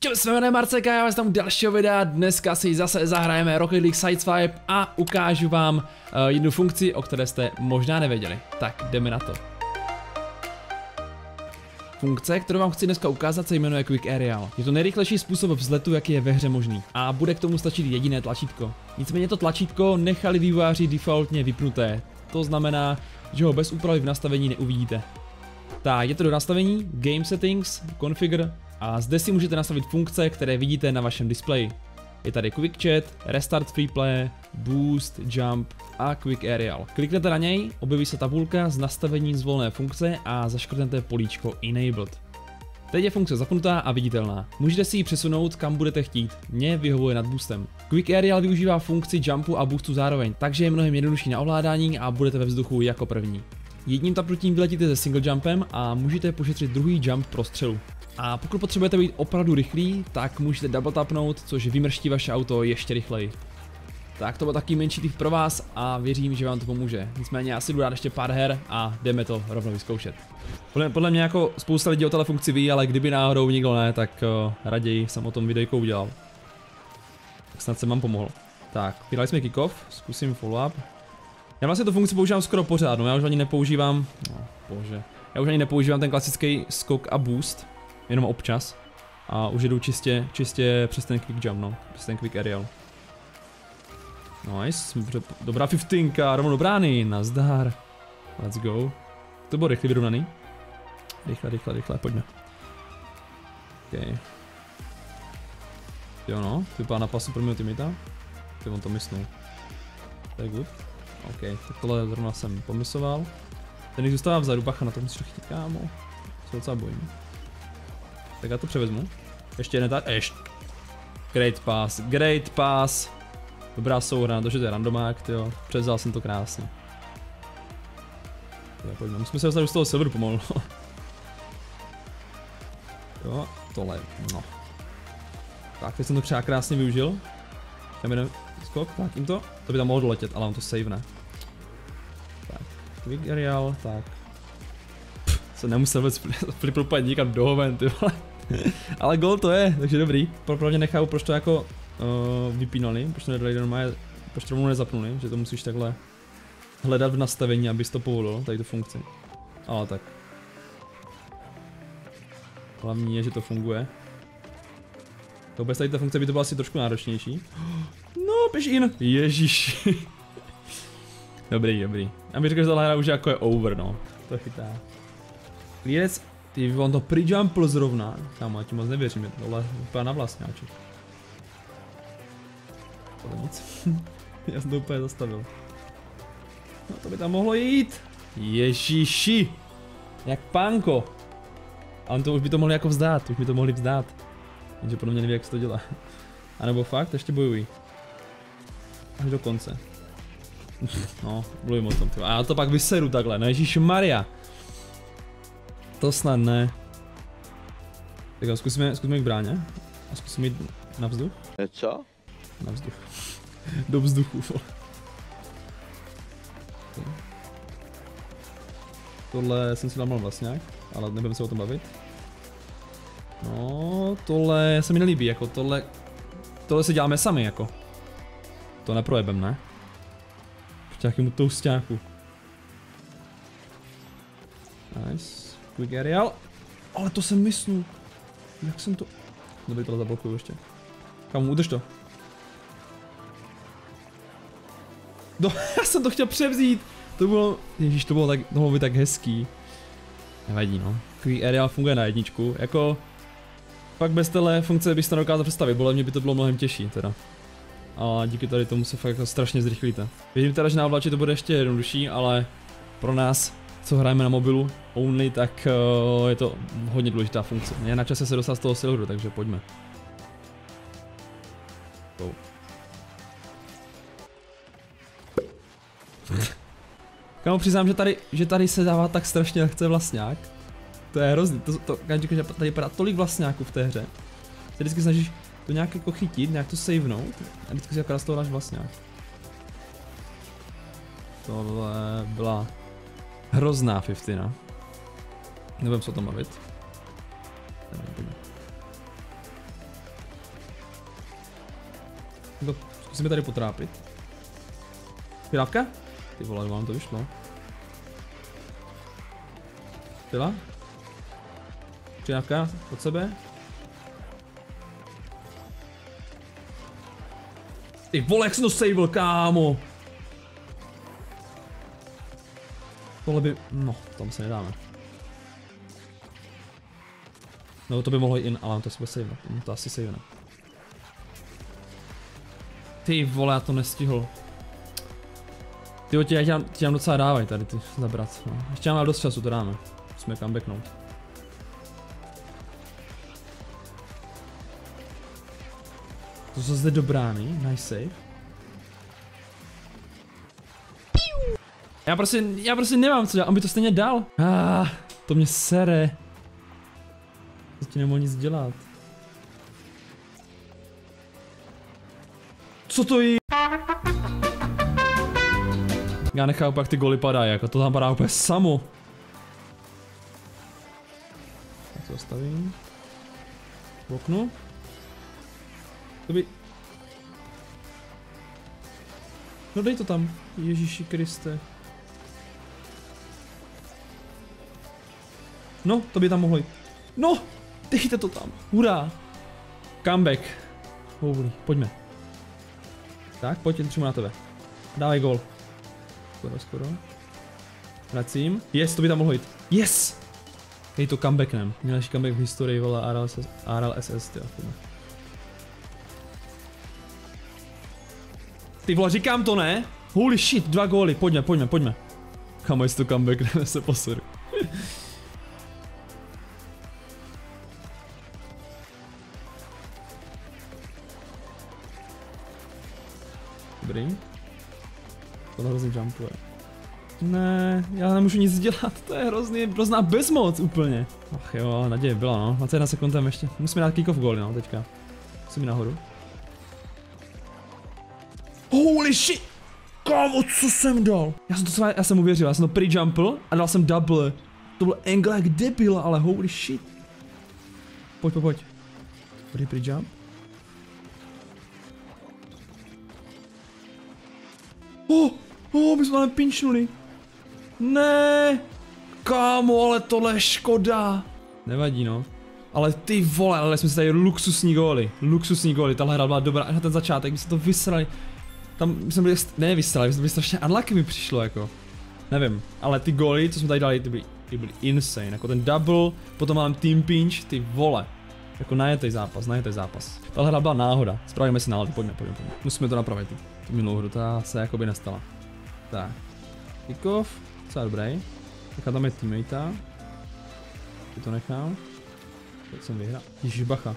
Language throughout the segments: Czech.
Čau, jsme jmenuji Marceka, já vás tam dalšího videa, dneska si zase zahrajeme Rocket League Sideswipe a ukážu vám uh, jednu funkci, o které jste možná nevěděli. Tak, jdeme na to. Funkce, kterou vám chci dneska ukázat, se jmenuje Quick Aerial. Je to nejrychlejší způsob vzletu, jaký je ve hře možný. A bude k tomu stačit jediné tlačítko. Nicméně to tlačítko nechali vývojáři defaultně vypnuté. To znamená, že ho bez úpravy v nastavení neuvidíte. Tak, je to do nastavení, Game Settings, Configure a zde si můžete nastavit funkce, které vidíte na vašem displeji. Je tady Quick Chat, Restart Free Play, Boost, Jump a Quick Aerial. Kliknete na něj, objeví se tabulka s nastavením zvolené funkce a zaškrtnete políčko Enabled. Teď je funkce zapnutá a viditelná. Můžete si ji přesunout kam budete chtít. Mně vyhovuje nad boostem. Quick Aerial využívá funkci jumpu a boostu zároveň, takže je mnohem jednodušší na ovládání a budete ve vzduchu jako první. Jedním tapnutím vyletíte se single jumpem a můžete pošetřit druhý jump pro střelu. A pokud potřebujete být opravdu rychlý, tak můžete double tapnout, což vymrští vaše auto ještě rychleji. Tak to byl taky menší tip pro vás a věřím, že vám to pomůže. Nicméně já si budu dát ještě pár her a jdeme to rovnou vyzkoušet. Podle, podle mě jako spousta lidí o téhle funkci ví, ale kdyby náhodou nikdo ne, tak uh, raději jsem o tom videjko udělal. Tak snad jsem vám pomohl. Tak, vydali jsme kickoff, zkusím follow up. Já vlastně tu funkci používám skoro pořád, no já už ani nepoužívám, no bože, já už ani nepoužívám ten klasický skok a boost, jenom občas. A už jdu čistě, čistě přes ten quick jump, no, přes ten quick aerial. Nice, dobrá fiftinka, rovnou do brány, nazdar. Let's go. To bylo rychle vyrovnaný. Rychle, rychle, rychle, pojďme. OK. Jo no, vypadá na pasu pro mého teamita. Ty on to mysnul. To je good. OK, tohle zrovna jsem pomisoval. Ten jich zůstává vzadu, bacha na to musíš chytit, kámo. Se docela bojím. Tak já to převezmu. Ještě tak, ještě. Great pass, great pass. Dobrá souhra, to, že to je randomák, jo. Převzal jsem to krásně. Jo, pojďme, musíme se dostat z toho silveru pomalu. jo, tohle, no. Tak, teď jsem to třeba krásně využil. Tam jeden skok, tak jim to. To by tam mohlo doletět, ale on to save ne. Quick aerial, tak. Pff, se nemusel vůbec flipnout nikam do hoven, ty vole. ale gol to je, takže dobrý. Popravdě nechápu, proč to jako uh, vypínali, proč to nedali normálně, proč to nezapnuli, že to musíš takhle hledat v nastavení, abys to povolil, tady tu funkci. Ale tak. Hlavní je, že to funguje. To vůbec tady ta funkce by to byla asi trošku náročnější. No, běž in. Ježíš. Dobrý, dobrý. Já bych řekl, že tahle hra už jako je over, no. To chytá. Klírec, ty on to prijumpl zrovna. Já ti moc nevěřím, tohle úplně na vlastňáček. Tohle nic. já jsem to úplně zastavil. No to by tam mohlo jít. Ježíši. Jak pánko. A on to už by to mohli jako vzdát, už by to mohli vzdát. Jenže podle mě neví, jak se to dělá. A nebo fakt, ještě bojují. Až do konce. no, mluvím o tom. A já to pak vyseru takhle, no Ježíš Maria. To snad ne. Tak jo, zkusíme, zkusíme jít k bráně. A zkusíme jít na vzduch. Co? Na vzduch. do vzduchu, vole. Tohle jsem si dal vlastně, ale nebudeme se o tom bavit. No, tohle se mi nelíbí, jako tohle, tohle si děláme sami, jako. To neprojebem, ne? Ještě nějakému toustáku. Nice, quick aerial. Ale to jsem mysnul. Jak jsem to... Dobrý, tohle zablokuju ještě. Kam, udrž to. No, já jsem to chtěl převzít. To bylo, ježíš, to bylo tak, to bylo by tak hezký. Nevadí, no. Quick aerial funguje na jedničku, jako Fakt bez téhle funkce bych to nedokázal představit, bolem mě by to bylo mnohem těžší teda. A díky tady tomu se fakt strašně zrychlíte. Věřím teda, že na ovlači to bude ještě jednodušší, ale pro nás, co hrajeme na mobilu only, tak uh, je to hodně důležitá funkce. Je na čase se dostat z toho silveru, takže pojďme. Go. Přiznám, že tady, že tady se dává tak strašně lehce vlastňák. To je hrozný, to, to, to tady padá tolik vlastňáků v té hře. Ty vždycky snažíš to nějak jako chytit, nějak to savenout a vždycky si akorát z toho dáš vlastňák. Tohle byla hrozná fiftina. Nebudem se o tom bavit. Zkusíme tady potrápit. Pirávka? Ty vole, vám to vyšlo. Pila? Přidávka od sebe. Ty vole, jak jsem to savil, kámo. Tohle by, no, tam se nedáme. No to by mohlo jít in, ale to se bude save, to asi save ne. Ty vole, já to nestihl. Ty tě, já ti tam docela dávají tady ty zabrat. No. Ještě máme dost času, to dáme. Musíme comebacknout. To jsou zde do brány, nice save. Já prostě, já prostě nemám co dělat, on by to stejně dal. Ah, to mě sere. To ti nemohl nic dělat. Co to je? Já nechápu, jak ty goly padají, jako to tam padá úplně samo. To zastavím. V oknu. To by... No dej to tam, Ježíši Kriste. No, to by tam mohlo jít. No, dejte to tam, hurá. Comeback. Holy, pojďme. Tak, pojď, držím na tebe. Dávej gol. Skoro, skoro. Vracím. Yes, to by tam mohlo jít. Yes! Dej to comebacknem. Nejlepší comeback v historii, vole, RL, RL SS, Ty vole, říkám to, ne? Holy shit, dva góly, pojďme, pojďme, pojďme. Kamo, jestli to comeback, se posoru. Dobrý. To hrozně jumpuje. Ne, já nemůžu nic dělat, to je hrozný, hrozná bezmoc úplně. Ach jo, naděje byla no, 21 sekund tam ještě. Musíme dát kick off goal, no teďka. Musíme nahoru. Holy shit! Kámo, co jsem dal? Já jsem to celé, já jsem uvěřil, já jsem to pre-jumpl a dal jsem double. To byl angle jak debil, ale holy shit. Pojď, pojď, pojď. Dobrý pre-jump. Oh, oh, my jsme tam pinčnuli. Ne, kámo, ale tohle je škoda. Nevadí, no. Ale ty vole, ale jsme si tady luxusní góly. Luxusní góly, tahle hra byla dobrá. Až na ten začátek, my jsme to vysrali. Tam jsme byli, ne vysrali, my jsme byli strašně unlucky mi přišlo, jako. Nevím, ale ty góly, co jsme tady dali, ty byly, ty byly insane. Jako ten double, potom mám team pinch, ty vole. Jako najetej zápas, najetej zápas. Tahle hra byla náhoda. Spravíme si náladu, pojďme, pojďme, pojďme. Musíme to napravit. Tu minulou hru, ta se jakoby nestala. Tak. Kickoff, docela dobrý. Nechám tam je teammatea. Ty to nechám. Teď jsem vyhrál. Ježíš bacha.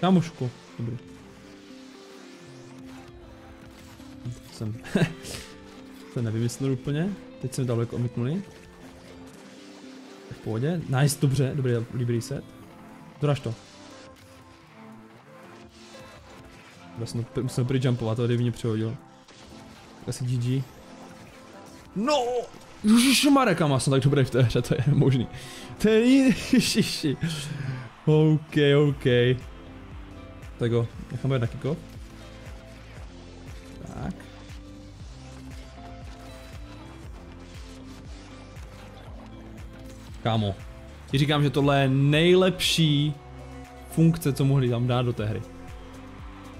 Kámošku. Dobrý. Jsem... to nevymyslel úplně. Teď jsem daleko omítnuli. V pohodě. Nice, dobře, dobrý, dobrý set. Doraž to. Vlastně musím pre-jumpovat, to mě přehodil. Asi GG. No! Ježišmarja, kam jsem tak dobrý v té hře, to je možný. To je ježiši. OK, OK. Tak go, necháme jít na kiko. Tak. Kámo. Ti říkám, že tohle je nejlepší funkce, co mohli tam dát do té hry.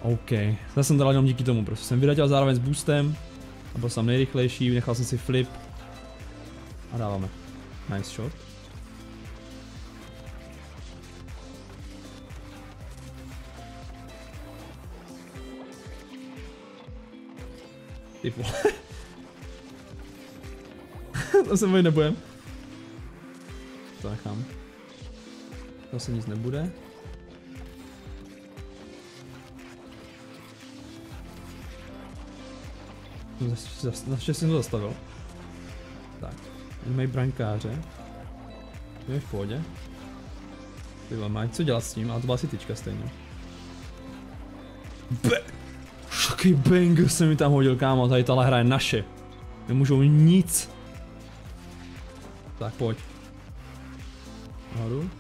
OK, zase jsem dal jenom díky tomu, prostě jsem vydatil zároveň s boostem a byl jsem nejrychlejší, nechal jsem si flip a dáváme. Nice shot. Ty to se mi nebojem. To nechám. To se nic nebude. Naštěstí jsem to zastavil. Tak, mají brankáře. Je v pohodě. Tyhle mají co dělat s tím, ale to byla asi tyčka stejně. Be Jaký banger se mi tam hodil, kámo, tady tahle hra je naše. Nemůžou nic. Tak pojď. Nahoru.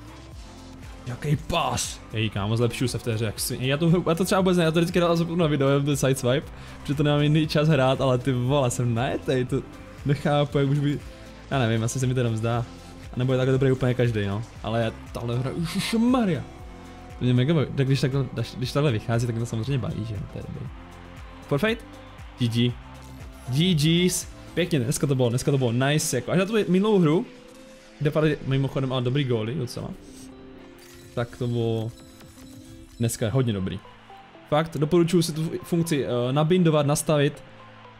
Jaký pas? Hej, kámo, zlepšuju se v té jak si... Já to, já to třeba vůbec ne, já to vždycky dál na video, ten side swipe, protože to nemám jiný čas hrát, ale ty vole, jsem najetej, to nechápu, jak už by... Já nevím, asi se mi to jenom zdá. A nebo je takhle dobrý úplně každý, no. Ale já tahle hra, Maria. To mě mega baví. Tak když takhle, když takhle vychází, tak mě to samozřejmě baví, že to je dobrý. Perfect? GG. GG's. Pěkně, dneska to bylo, dneska to bylo nice, jako až na tu minulou hru, kde padly mimochodem ale dobrý góly docela, tak to bylo dneska hodně dobrý. Fakt, doporučuji si tu funkci uh, nabindovat, nastavit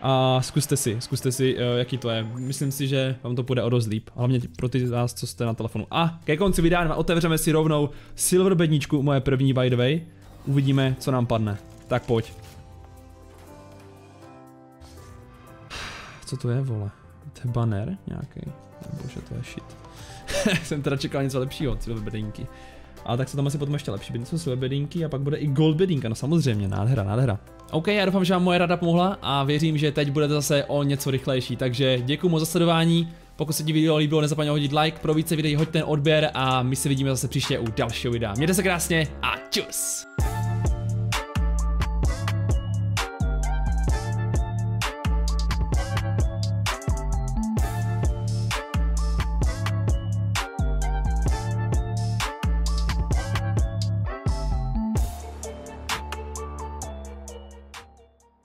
a zkuste si, zkuste si, uh, jaký to je. Myslím si, že vám to půjde o dost líp, hlavně pro ty z vás, co jste na telefonu. A ke konci videa otevřeme si rovnou silver bedničku, moje první by the way. Uvidíme, co nám padne. Tak pojď. Co to je, vole? To je banner nějaký? Bože, to je shit. Jsem teda čekal něco lepšího, silver bedinky. A tak se tam asi potom ještě lepší bedinky, silver bedinky a pak bude i gold bedinka, no samozřejmě, nádhera, nádhera. OK, já doufám, že vám moje rada pomohla a věřím, že teď budete zase o něco rychlejší, takže děkuji moc za sledování. Pokud se ti video líbilo, nezapomeňte hodit like, pro více videí hoďte ten odběr a my se vidíme zase příště u dalšího videa. Mějte se krásně a čus!